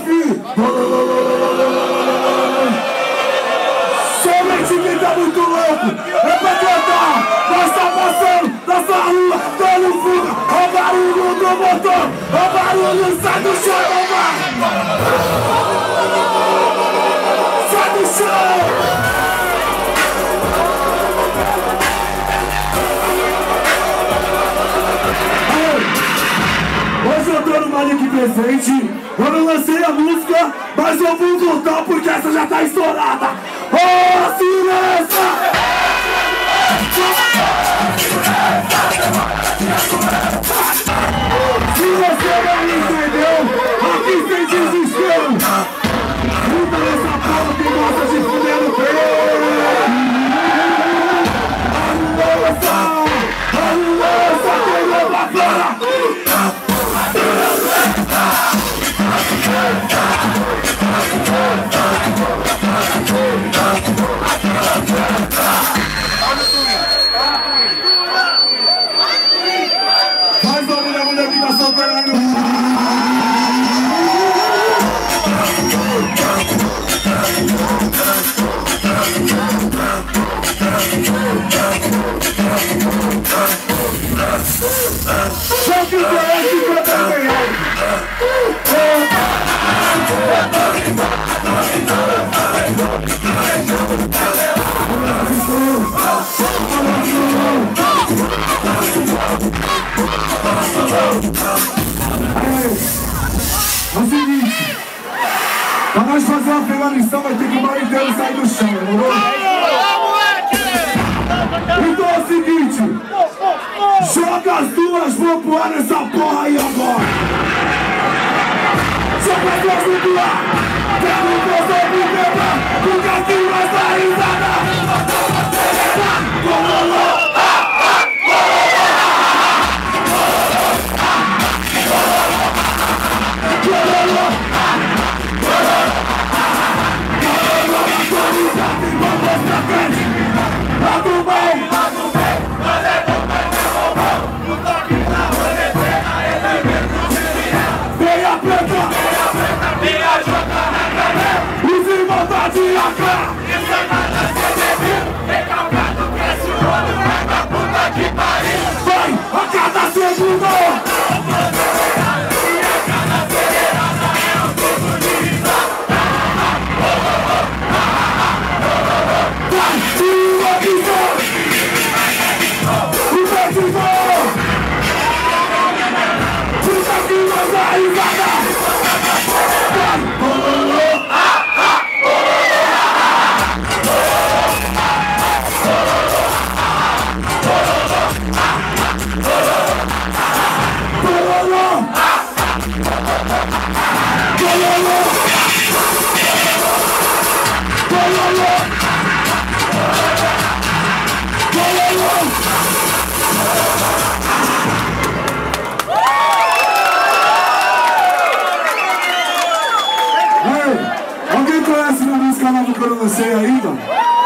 fi! Somente quem tá muito louco é pra cantar! Nós tá passando nessa rua, dando fuga! Ó o barulho do motor, ó o barulho, sai do chão, Sai do chão! No Malik presente, eu não lancei a música, mas eu vou voltar porque essa já tá estourada. Só que É o seguinte, pra nós fazer uma premonição vai ter que o bar inteiro sair do chão, demorou? As duas mãos pro ar nessa porra aí agora. Joga as duas pro ar, você Minha jota na galera, os irmãos da diaca, isso é nada alguém conhece uma música nova que eu?